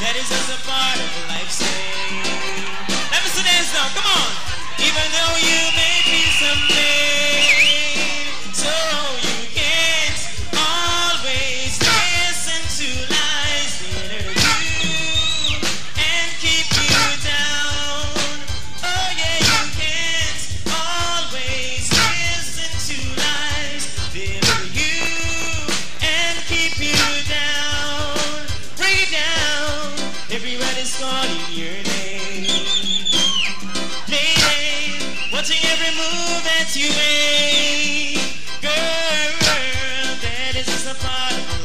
that is just a part of life. is calling your name. Lady, watching every move that you make. Girl, that is just a part of